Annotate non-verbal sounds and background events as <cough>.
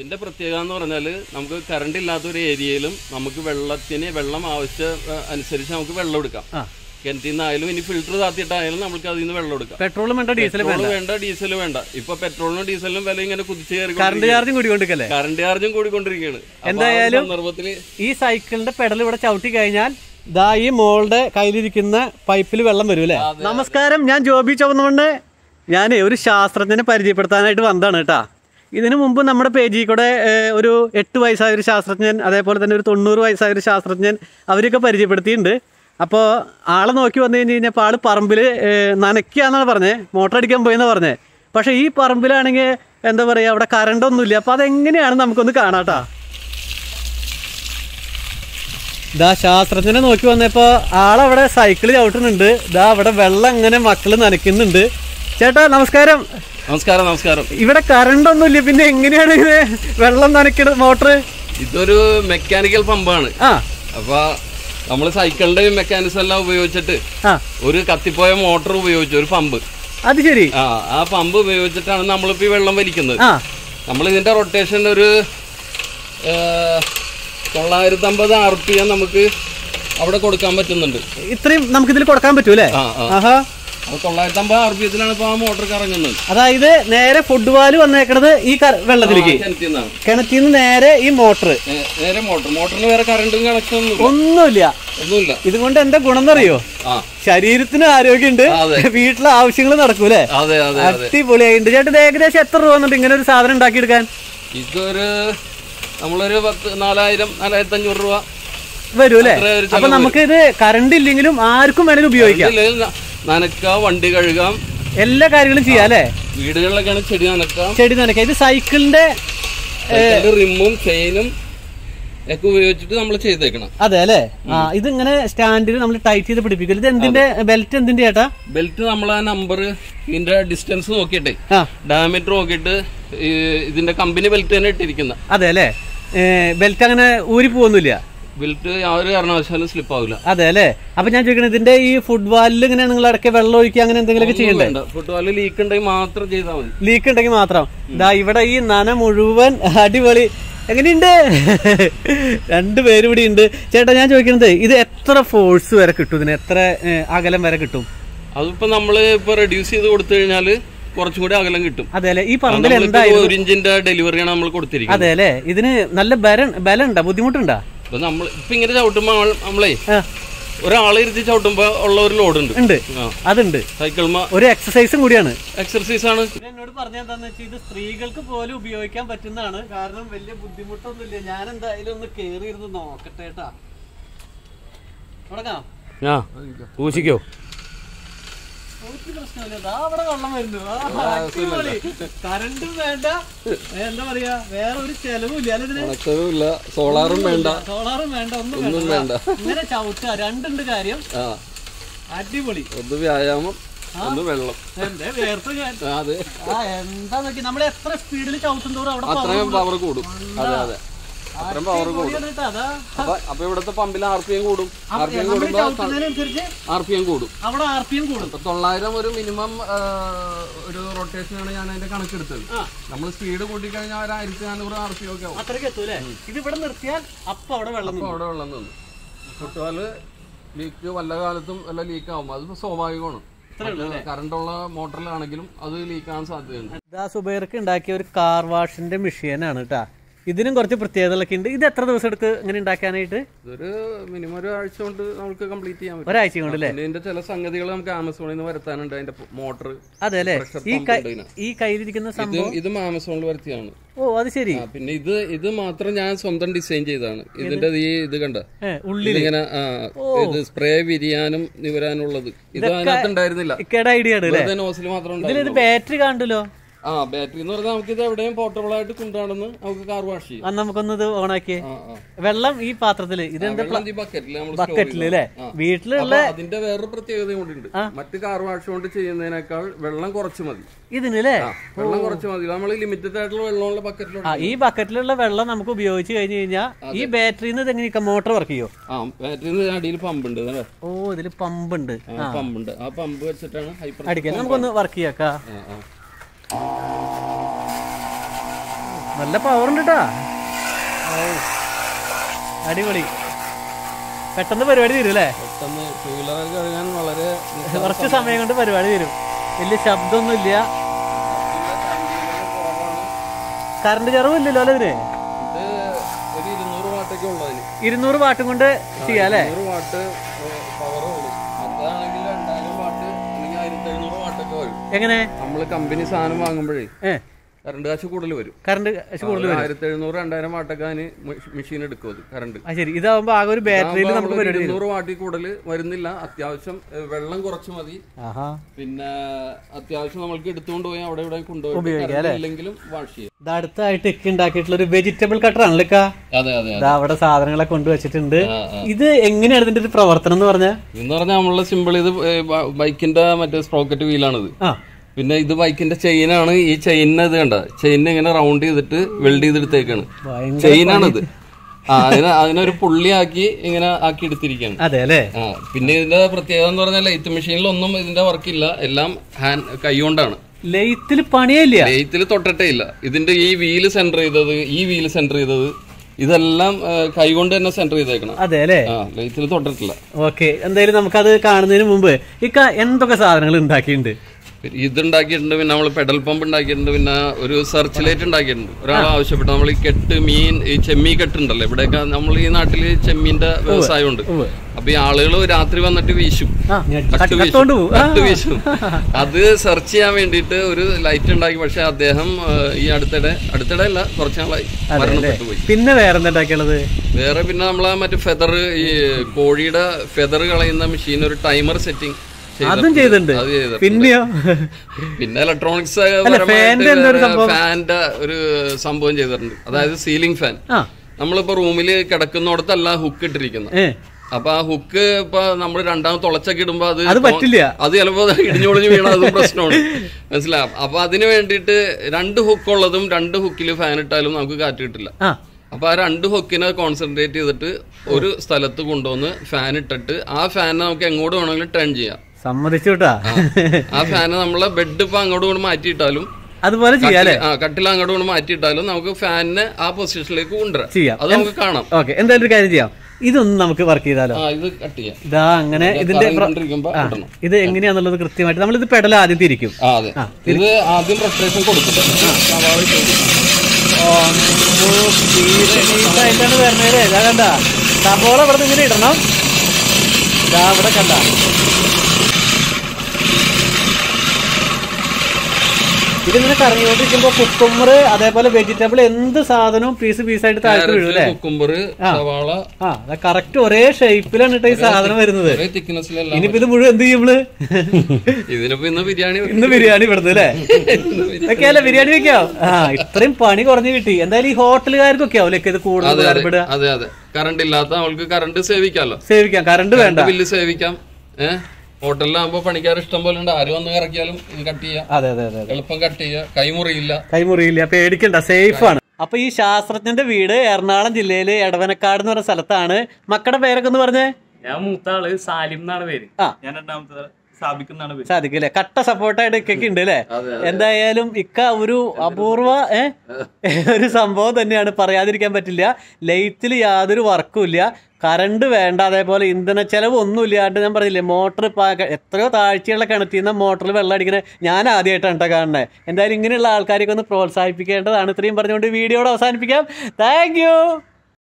ഇതിന്റെ പ്രത്യേകത എന്ന് പറഞ്ഞാൽ നമുക്ക് കറണ്ട് ഇല്ലാത്ത ഒരു ഏരിയയിലും നമുക്ക് വെള്ളത്തിന് വെള്ളം ആവശ്യം അനുസരിച്ച് നമുക്ക് വെള്ളം എടുക്കാം. കിണറ്റിൽ നിന്നായാലും ഇനി ഫിൽറ്റർ താത്തിയിട്ടായാലും നമുക്ക് അതിൽ നിന്ന് വെള്ളം എടുക്കാം. പെട്രോളും വേണ്ട ഡീസലും വേണ്ട. ഡീസൽ വേണ്ട. ഇപ്പൊ പെട്രോളിനും ഡീസലിനും വില ഇങ്ങനെ കുതിച്ചു കയറി കറണ്ട് ചാർജും കൂടിക്കൊണ്ടിരിക്കല്ലേ? കറണ്ട് ചാർജും കൂടിക്കൊണ്ടിരിക്കുകയാണ്. എന്തായാലും സന്ദർഭത്തിൽ ഈ സൈക്കിളിന്റെ പെഡൽ ഇവിടെ ചവിട്ടി കഴിഞ്ഞാൽ ദാ ഈ മോളുടെ കയ്യിലിരിക്കുന്ന പൈപ്പിൽ വെള്ളം വരും അല്ലേ? നമസ്കാരം ഞാൻ ജോബി ചുവന്നുകൊണ്ട് ഞാൻ ഒരു ശാസ്ത്രജ്ഞനെ പരിചയപ്പെടുത്താനായിട്ട് വന്നതാണ് കേട്ടാ. ഇതിനു മുമ്പ് നമ്മുടെ പേജിൽ കൂടെ ഒരു എട്ട് വയസ്സായ ഒരു ശാസ്ത്രജ്ഞൻ അതേപോലെ തന്നെ ഒരു തൊണ്ണൂറ് വയസ്സായ ഒരു ശാസ്ത്രജ്ഞൻ അവരൊക്കെ പരിചയപ്പെടുത്തിയിട്ടുണ്ട്. അപ്പോൾ ആളെ നോക്കി വന്നു കഴിഞ്ഞ് കഴിഞ്ഞപ്പോൾ ആൾ പറമ്പിൽ നനയ്ക്കുക എന്നാണ് പറഞ്ഞത് മോട്ടർ അടിക്കാൻ പോയെന്ന് പറഞ്ഞത് പക്ഷേ ഈ പറമ്പിലാണെങ്കിൽ എന്താ പറയുക അവിടെ കറണ്ടൊന്നുമില്ല അപ്പോൾ അതെങ്ങനെയാണ് നമുക്കൊന്ന് കാണാട്ടാ? ദാ ശാസ്ത്രജ്ഞനെ നോക്കി വന്നപ്പോൾ ആളവിടെ സൈക്കിൾ ചവിട്ടുന്നുണ്ട്. ദാ അവിടെ വെള്ളം അങ്ങനെ മക്കൾ നനയ്ക്കുന്നുണ്ട്. ചേട്ടാ നമസ്കാരം. നമസ്കാരം നമസ്കാരം. ഇവിടെ കറണ്ട് ഒന്നുമില്ല പിന്നെ എങ്ങനെയാണ് ഇത് വെള്ളം നനയ്ക്കണത് മോട്ടർ ഇതൊരു മെക്കാനിക്കൽ പമ്പാണ് അപ്പൊ നമ്മൾ സൈക്കിളിന്റെ മെക്കാനിസം എല്ലാം ഉപയോഗിച്ചിട്ട് ഒരു കത്തിപ്പോയ മോട്ടർ ഉപയോഗിച്ചു ഒരു പമ്പ് അത് ശരി. ആ ആ പമ്പ് ഉപയോഗിച്ചിട്ടാണ് നമ്മളിപ്പോ ഈ വെള്ളം വലിക്കുന്നത്. നമ്മൾ ഇതിന്റെ റൊട്ടേഷൻ ഒരു തൊള്ളായിരത്തി അമ്പത് ആർ പി എം നമുക്ക് അവിടെ കൊടുക്കാൻ പറ്റുന്നുണ്ട്. ഇത്രയും നമുക്ക് ഇതിൽ കൊടുക്കാൻ പറ്റൂലേ തൊള്ളായിരത്തി അമ്പത് ആർ പി എത്തിലാണ് ഇപ്പൊ ആ മോട്ടോർ കറങ്ങുന്നത് അതായത് നേരെ ഫുഡ് വാൽ വന്നേക്കണത് ഈ വെള്ളത്തിലേക്ക്. കിണറ്റിൽ നിന്ന് നേരെ ഈ മോട്ടർ നേരെ മോട്ടർ മോട്ടറിന് വേറെ കറണ്ടും കണക്ഷൻ ഒന്നുമില്ല. ഒന്നുമില്ല. ഇതുകൊണ്ട് എന്താ ഗുണം എന്നറിയോ ശരീരത്തിന് ആരോഗ്യമുണ്ട്. വീട്ടിലെ ആവശ്യങ്ങൾ നടക്കൂലേ? അടിപൊളിയായിട്ടുണ്ട് ചേട്ടൻ ഏകദേശം എത്ര രൂപ വന്നിട്ട് ഇങ്ങനെ ഒരു സാധനം ഉണ്ടാക്കിയെടുക്കാൻ? ഇതൊരു നമ്മളൊരു പത്ത് നാലായിരം നാലായിരത്തി അഞ്ഞൂറ് രൂപ വരും അല്ലേ അപ്പൊ നമുക്ക് ഇത് കറണ്ട് ഇല്ലെങ്കിലും ആർക്കും വേണമെങ്കിലും ഉപയോഗിക്കാം. നനക്കാം വണ്ടി കഴുകാം. എല്ലാ കാര്യങ്ങളും ചെയ്യാം അല്ലേ? വീടുകളിലൊക്കെയാണ് ചെടി നനക്കാം ചെടി നനക്കാം ഇത് സൈക്കിളിന്റെ റിമ്മും ചെയിനും ഒക്കെ ഉപയോഗിച്ചിട്ട് നമ്മൾ ചെയ്തേക്കണം. അതെ അല്ലേ? ആ ഇത് ഇങ്ങനെ സ്റ്റാൻഡിൽ നമ്മൾ ടൈറ്റ് ചെയ്ത് പിടിപ്പിക്കും. ഇത് എന്തിന്റെ ബെൽറ്റ് എന്തിന്റെ ചേട്ടാ ബെൽറ്റ് നമ്മൾ ആ നമ്പർ ഇതിന്റെ ഡിസ്റ്റൻസ് നോക്കിയിട്ട്. ഡയമീറ്റർ നോക്കിയിട്ട് ഇതിന്റെ കമ്പനി ബെൽറ്റ് തന്നെ ഇട്ടിരിക്കുന്ന. അതെ അല്ലേ? ബെൽറ്റ് അങ്ങനെ ഊരി പോകുന്നില്ല ബെൽറ്റ് യാതൊരു കാരണവശാലും സ്ലിപ്പ് ആവില്ല അതെ അല്ലേ? അപ്പൊ ഞാൻ ചോദിക്കുന്നത് ഇതിന്റെ ഈ ഫുട്ബോളിൽ ഇങ്ങനെ നിങ്ങൾ ഇടയ്ക്ക് വെള്ളം ഒഴിക്കുക അങ്ങനെ എന്തെങ്കിലും ചെയ്യണ്ടേ? ഫുട്ബോളിൽ ലീക്ക് ഉണ്ടെങ്കിൽ മാത്രം ചെയ്താൽ മതി. ലീക്ക് ഉണ്ടെങ്കിൽ മാത്രം. ദാ ഇവിടെ ഈ നന മുഴുവൻ അടിപൊളി. എങ്ങനെയുണ്ട്? രണ്ടുപേരും ഇവിടെ ഉണ്ട്. ചേട്ടാ ഞാൻ ചോദിക്കുന്നത് ഇത് എത്ര ഫോഴ്സ് വരെ കിട്ടും ഇതിന്? എത്ര അകലം വരെ കിട്ടും? അതിപ്പോ നമ്മൾ ഇപ്പൊ റെഡ്യൂസ് ചെയ്ത് കൊടുത്തു കഴിഞ്ഞാൽ കുറച്ചും കൂടി അകലം കിട്ടും. അതെ അല്ലെ? ഈ പറമ്പിൽ എന്തായാലും ഒരു ഇഞ്ചിന്റെ ഡെലിവറിയാണ് നമ്മൾ കൊടുത്തിരിക്കുന്നത്. അതെ അല്ലേ? ഇതിന് നല്ല ബലം ബലം ഉണ്ടോ ബുദ്ധിമുട്ടുണ്ടോ? അപ്പൊ നമ്മൾ ഇപ്പൊ ഇങ്ങനെ ചവിട്ടുമ്പോ നമ്മളെ ഒരാളെ ഇരുത്തി ചവിട്ടുമ്പോ ഉള്ള ഒരു ലോഡ് ഉണ്ട്. ഉണ്ട്. അതുണ്ട്. സൈക്കിൾമ ഒരു എക്സസൈസും കൂടിയാണ്. എക്സർസൈസ് ആണ്. എന്നോട് പറഞ്ഞെന്താന്ന് വെച്ചാൽ ഇത് സ്ത്രീകൾക്ക് പോലും ഉപയോഗിക്കാൻ പറ്റുന്നതാണ്. കാരണം വലിയ ബുദ്ധിമുട്ടൊന്നുമില്ല. ഞാൻ എന്തായാലും ഒന്ന് കേറി ഇരുന്ന് നോക്കട്ടെ കേട്ടാ. തുടങ്ങാം. ഊശിക്കോ ഒരു പ്രശ്നമില്ല. ദാ അവിടെ വെള്ളം വരുന്നു. ആ, അടിപൊളി. കറണ്ടും വേണ്ട. എന്താ പറയാ വേറെ ഒരു ചെലവും ഇല്ല അല്ലെ ഇതിന്? സോളാറും വേണ്ട. സോളാറും വേണ്ട ഒന്നും വേണ്ട. ഇങ്ങനെ ചവിട്ടുക. രണ്ടുണ്ട് കാര്യം. അടിപൊളി. ഒന്ന് വ്യായാമം ഒന്ന് വെള്ളം. എന്തേ നോക്കി നമ്മൾ എത്ര സ്പീഡിൽ ചവിട്ടും തോറും അവിടെ അത്രയും പവർ കൂടും. അതെ അതെ. അത്രയും പവർ കൂടും. അപ്പൊ അപ്പൊ ഇവിടുത്തെ പമ്പിൽ ആർ പി എം കൂടും. ആർ പി എം കൂടുമ്പോ ആർ പി എം കൂടും. അവിടെ ആർ പി എം കൂടും. ഇപ്പൊ തൊള്ളായിരം ഒരു മിനിമം ഒരു റൊട്ടേഷനാണ് ഞാൻ അതിന്റെ കണക്കെടുത്തത്. നമ്മൾ സ്പീഡ് കൂട്ടിക്കഴിഞ്ഞാൽ ഒരു ആയിരത്തി നാനൂറ് ആർ പി ഒക്കെ ആവും. അത്രയ്ക്ക് എത്തൂലേ ഇത് ഇവിടെ നിർത്തിയാൽ അപ്പൊ അവിടെ വെള്ളം. അവിടെ വെള്ളം നിന്നു. ഫുട്ബോൾ ലീക്ക് വല്ല കാലത്തും വല്ല ലീക്ക് ആവും. അത് സ്വാഭാവികമാണ്. കറണ്ടുള്ള മോട്ടറിലാണെങ്കിലും അത് ലീക്കാൻ സാധ്യതയുണ്ട്. ഇതാ സുബൈർക്ക് ഉണ്ടാക്കിയ ഒരു കാർ വാഷിന്റെ മെഷീനാണ് കേട്ടാ ഇതിനും കുറച്ച് പ്രത്യേകതകളൊക്കെ ഉണ്ട്. ഇത് എത്ര ദിവസം എടുത്ത് ഇങ്ങനെ ഉണ്ടാക്കാനായിട്ട്? ഇതൊരു മിനിമം ഒരു ആഴ്ച കൊണ്ട് നമുക്ക് കംപ്ലീറ്റ് ചെയ്യാൻ പറ്റും. ഒരാഴ്ച കൊണ്ട് അല്ലേ? ഇതിന്റെ ചില സംഗതികൾ നമുക്ക് ആമസോണിൽ നിന്ന് വരുത്താനുണ്ട്. അതിന്റെ മോട്ടർ അതെ അല്ലേ? ഈ കയ്യിലിരിക്കുന്ന സംഭവം ഇതും ആമസോണിൽ വരുത്തിയാണ് ഓ അത് ശരി. പിന്നെ ഇത് ഇത് മാത്രം ഞാൻ സ്വന്തം ഡിസൈൻ ചെയ്തതാണ്. ഇതിന്റെ ഈ ഇത് കണ്ട? ഉള്ളിൽ ഇങ്ങനെ ഇത് സ്പ്രേ വിരിയാനും നിവരാനുള്ളത്. ഇത് അതിനകത്ത് ഉണ്ടായിരുന്നില്ല. ഐഡിയ ബാറ്ററി കണ്ടല്ലോ ആ ബാറ്ററി എന്ന് പറഞ്ഞാൽ നമുക്ക് ഇത് എവിടെയും പോർട്ടബിൾ ആയിട്ട് കൊണ്ടുനടന്ന് നമുക്ക് കാർ വാഷ് ചെയ്യാം. നമുക്കൊന്നത് നമുക്കൊന്ന് ഇത് ഓണാക്കിയേ. ആ ആ. വെള്ളം ഈ പാത്രത്തിൽ ഇതെന്താ ബക്കറ്റിൽ ബക്കറ്റിൽ അല്ലേ വീട്ടിലുള്ള അതിന്റെ വേറൊരു പ്രത്യേകത കൊണ്ടുണ്ട് മറ്റ് കാർ വാഷ് കൊണ്ട് ചെയ്യുന്നതിനേക്കാൾ വെള്ളം കുറച്ച് മതി. ഇതിനല്ലേ വെള്ളം കുറച്ച് മതി. നമ്മൾ ലിമിറ്റഡ് ആയിട്ടുള്ള വെള്ളമുള്ള ആ ഈ ബക്കറ്റിലുള്ള വെള്ളം നമുക്ക് ഉപയോഗിച്ച് കഴിഞ്ഞു കഴിഞ്ഞാൽ ഈ ബാറ്ററിന്ന് നിന്ന് എങ്ങനെ മോട്ടോർ വർക്ക് ചെയ്യോ? ആ ബാറ്ററിന്ന് അടിയിൽ പമ്പ് ഉണ്ട്? ഓ ഇതിൽ പമ്പ് ഉണ്ട്. പമ്പ് ഉണ്ട്. ആ പമ്പ് വെച്ചിട്ടാണ് അടിക്കാൻ. നമുക്കൊന്ന് വർക്ക് ചെയ്യാക്കാം. നല്ല പവർ ഉണ്ട് കേട്ടാ അടിപൊളി. പെട്ടെന്ന് പരിപാടി തീരും അല്ലേ? പെട്ടെന്ന് ടൂ വീലർ കഴുകാൻ വളരെ കുറച്ച് സമയം കൊണ്ട് പരിപാടി തീരും വലിയ ശബ്ദമൊന്നും ഇല്ല. കറണ്ട് ചെറവില്ലല്ലോ അല്ലേ ഇതിന്? ഇരുന്നൂറ് വാട്ടും കൊണ്ട് ചെയ്യാം അല്ലേ? വാട്ട് എങ്ങനെ? നമ്മൾ കമ്പനി സാധനം വാങ്ങുമ്പോഴേ കറണ്ട് കാശ് കൂടുതൽ വരും. കറണ്ട് കൂടുതൽ ആയിരത്തി എഴുന്നൂറ് രണ്ടായിരം വാട്ടൊക്കെ അതിന് മെഷീൻ എടുക്കും അത് കറണ്ട്. ശരി. ഇതാവുമ്പോ ആകെ ഒരു ബാറ്ററിയിൽ നമുക്ക് ഇരുന്നൂറ് വാട്ടിൽ കൂടുതൽ വരുന്നില്ല. അത്യാവശ്യം വെള്ളം കുറച്ച് മതി. പിന്നെ അത്യാവശ്യം നമ്മൾക്ക് എടുത്തുകൊണ്ട് പോയി അവിടെ ഇവിടെ കൊണ്ടുപോയി ഇല്ലെങ്കിലും വാഷ് ചെയ്യും. അടുത്തായിട്ട് ഇക്ക് ഉണ്ടാക്കിയിട്ടുള്ള ഒരു വെജിറ്റബിൾ കട്ടർ ആണല്ലോ? അതെ അതെ അവിടെ സാധനങ്ങളെ കൊണ്ടുവച്ചിട്ടുണ്ട് ഇത് എങ്ങനെയാണ് ഇതിന്റെ ഒരു പ്രവർത്തനം എന്ന് പറഞ്ഞാൽ എന്ന് പറഞ്ഞാൽ നമ്മളെ സിമ്പിൾ ഇത് ബൈക്കിന്റെ മറ്റേ സ്പ്രോക്കറ്റ് വീലാണ് ആ. പിന്നെ ഇത് ബൈക്കിന്റെ ചെയിനാണ് ഈ ചെയിനിന് ഇത് കണ്ട ചെയിൻ ഇങ്ങനെ റൗണ്ട് ചെയ്തിട്ട് വെൽഡ് ചെയ്തെടുത്തേക്കാണ്. ചെയിനാണ് ഇത് ആ അതിന് അതിനൊരു പുള്ളിയാക്കി ഇങ്ങനെ ആക്കി എടുത്തിരിക്കുകയാണ് അതെ അല്ലേ? ആ പിന്നെ ഇതിന്റെ പ്രത്യേകത എന്ന് പറഞ്ഞാൽ ലൈറ്റ് മെഷീനിലൊന്നും ഇതിന്റെ വർക്കില്ല എല്ലാം ഹാൻഡ് കൈകൊണ്ടാണ് ലെയ്ത്തിൽ പണിയില്ല ലെയ്ത്തിൽ തൊട്ടിട്ടേ ഇല്ല. ഇതിന്റെ ഈ വീൽ സെന്റർ ചെയ്തത് ഈ വീൽ സെന്റർ ചെയ്തത് ഇതെല്ലാം കൈ കൈകൊണ്ട് തന്നെ സെന്റർ ചെയ്തേക്കണം. അതെ അല്ലേ? ലെയ്ത്തിൽ തൊട്ടിട്ടില്ല. ഓക്കെ എന്തായാലും നമുക്കത് കാണുന്നതിന് മുമ്പ് ഇക്ക എന്തൊക്കെ സാധനങ്ങൾ ഉണ്ടാക്കിയിട്ടുണ്ട്? ഇത് ഉണ്ടാക്കിയിട്ടുണ്ട് പിന്നെ നമ്മൾ പെഡൽ പമ്പ് ഉണ്ടാക്കിയിട്ടുണ്ട് പിന്നെ ഒരു സെർച്ച് ലൈറ്റ് ഉണ്ടാക്കിയിട്ടുണ്ട് ഒരാൾ ആവശ്യപ്പെട്ടു നമ്മൾ ഈ കെട്ട് മീൻ ഈ ചെമ്മീൻ കെട്ടുണ്ടല്ലോ ഇവിടെയൊക്കെ നമ്മൾ ഈ നാട്ടിൽ ചെമ്മീന്റെ വ്യവസായമുണ്ട്. ഉണ്ട് അപ്പൊ ഈ ആളുകൾ രാത്രി വന്നിട്ട് വീശും. കട്ട് വീശും അത് സെർച്ച് ചെയ്യാൻ വേണ്ടിയിട്ട് ഒരു ലൈറ്റ് ഉണ്ടാക്കി പക്ഷെ അദ്ദേഹം ഈ അടുത്തിടെ അടുത്തിടെ അല്ല കുറച്ച് നാളായി മരണപ്പെട്ടു പോയി. പിന്നെ വേറെ വേറെ പിന്നെ നമ്മളെ മറ്റേ ഫെദർ ഈ കോഴിയുടെ ഫെദർ കളയുന്ന മെഷീൻ ഒരു ടൈമർ സെറ്റിംഗ്. അതും ചെയ്തിട്ടുണ്ട്. പിന്നെയോ? പിന്നെ ഇലക്ട്രോണിക്സ്? ഫാന്റെ ഒരു സംഭവം. ചെയ്തിട്ടുണ്ട്. അതായത് സീലിംഗ് ഫാൻ നമ്മളിപ്പോ റൂമിൽ കിടക്കുന്നിടത്തല്ല ഹുക്ക് ഇട്ടിരിക്കുന്നത്. അപ്പൊ ആ ഹുക്ക് ഇപ്പൊ നമ്മൾ രണ്ടാമത് തുളച്ചൊക്കെ ഇടുമ്പോ അത് പറ്റില്ല. അത് ചിലപ്പോ ഇടിഞ്ഞൊളിഞ്ഞ് വീണ അത് <laughs> പ്രശ്നമാണ്. മനസ്സിലാവും അപ്പൊ അതിന് വേണ്ടിയിട്ട് രണ്ട് ഹുക്ക് ഉള്ളതും രണ്ട് ഹുക്കിൽ ഫാൻ ഇട്ടാലും നമുക്ക് കാറ്റ് കിട്ടില്ല. അപ്പൊ ആ രണ്ട് ഹുക്കിനെ കോൺസെൻട്രേറ്റ് ചെയ്തിട്ട് ഒരു സ്ഥലത്ത് കൊണ്ടുവന്ന് ഫാൻ ഇട്ടിട്ട് ആ ഫാനെ നമുക്ക് എങ്ങോട്ട് വേണമെങ്കിലും ടേൺ ചെയ്യാം. സമ്മതിച്ചു കേട്ടാ ആ ഫാന് നമ്മളെ ബെഡ് ഇപ്പൊ അങ്ങോട്ട് കൊണ്ട് മാറ്റിയിട്ടാലും അതുപോലെ ചെയ്യാം അല്ലേ ആ കട്ടിൽ അങ്ങോട്ട് കൊണ്ട് മാറ്റിയിട്ടാലും നമുക്ക് ഫാനിനെ ആ പൊസിഷനിലേക്ക് കൊണ്ടുവരാം. ചെയ്യാം. അത് നമുക്ക് കാണാം. ഓക്കെ എന്തായാലും ഒരു കാര്യം ചെയ്യാം. ഇതൊന്നും നമുക്ക് വർക്ക് ചെയ്താലോ? ഇത് അങ്ങനെ ഇതിന്റെ ഇത് എങ്ങനെയാന്നുള്ളത് കൃത്യമായിട്ട് നമ്മൾ ഇത് പെടൽ ആദ്യം തിരിക്കും. ഇത് ആദ്യം ഇട്ട് കൊടുക്കും. ഇതാ കണ്ട. സബോള ഇവിടെ ഇങ്ങനെ ഇടണം. ഇതാ ഇവിടെ കണ്ട. ഇതിങ്ങനെ കറങ്ങിക്കൊണ്ടിരിക്കുമ്പോ കുക്കുമ്പർ അതേപോലെ വെജിറ്റബിൾ എന്ത് സാധനവും പീസ് പീസായിട്ട് താഴ്ത്തി വീഴും അല്ലേ? കുക്കുംബർ സവാള. ആ കറക്റ്റ് ഒരേ ഷേപ്പിലാണ് കേട്ടോ ഈ സാധനം വരുന്നത്. ഇനിയിപ്പോ ഇത് മുഴുവൻ എന്ത് ചെയ്യും ഇതിനിപ്പോ ഇന്ന് ബിരിയാണി ഇന്ന് ബിരിയാണി ഇവിടുന്ന് അല്ലേ? ബിരിയാണി. വെക്കാം ആ ഇത്രയും പണി കുറഞ്ഞു കിട്ടി. എന്തായാലും ഈ ഹോട്ടലുകാർക്കൊക്കെ ആവില്ലേ ഇത് കൂടുതൽ അതെ അതെ. കറണ്ട് ഇല്ലാത്ത അവൾക്ക് കറണ്ട് സേവിക്കാമല്ലോ സേവിക്കാം. കറണ്ട് വേണ്ട. ബില്ല് സേവിക്കാം. ഏഹ് ഹോട്ടലിലാകുമ്പോ പണിക്കാർ ഇഷ്ടം പോലെ ഉണ്ട്. ആര് വന്ന് ഇറക്കിയാലും ഇത് കട്ട് ചെയ്യാം. അതെ അതെ അതെ എളുപ്പം കട്ട് ചെയ്യാം. കൈമുറിയില്ല കൈമുറിയില്ല. പേടിക്കണ്ട. സേഫ് ആണ്. അപ്പൊ ഈ ശാസ്ത്രജ്ഞന്റെ വീട് എറണാകുളം ജില്ലയിലെ എടവനക്കാട് എന്ന് പറഞ്ഞ സ്ഥലത്താണ്. മക്കളുടെ പേരൊക്കെ ഒന്ന് പറഞ്ഞേ. ഞാൻ മൂത്ത ആൾ സാലിം എന്നാണ് പേര്. ഞാൻ രണ്ടാമത്തെ സാബിക് എന്നാണ് സാധിക്കും അല്ലെ കട്ട സപ്പോർട്ടായിട്ട് ഇക്കൊക്കെ ഉണ്ട് അല്ലേ? എന്തായാലും ഇക്ക ഒരു അപൂർവ ഒരു സംഭവം തന്നെയാണ് പറയാതിരിക്കാൻ പറ്റില്ല. ലൈറ്റിൽ യാതൊരു വർക്കും ഇല്ല. കറണ്ട് വേണ്ട അതേപോലെ ഇന്ധന ചെലവ് ഒന്നും ഇല്ലാണ്ട് ഞാൻ പറഞ്ഞില്ലേ മോട്ടർ എത്രയോ താഴ്ചയുള്ള കിണറ്റിൽ നിന്ന് മോട്ടറിൽ വെള്ളം അടിക്കണേ. ഞാൻ ആദ്യമായിട്ടാണ് കേട്ടോ കാണുന്നത് എന്തായാലും ഇങ്ങനെയുള്ള ആൾക്കാരെയൊക്കെ ഒന്ന് പ്രോത്സാഹിപ്പിക്കേണ്ടതാണ്. ഇത്രയും പറഞ്ഞുകൊണ്ട് വീഡിയോയുടെ അവസാനിപ്പിക്കാം. താങ്ക്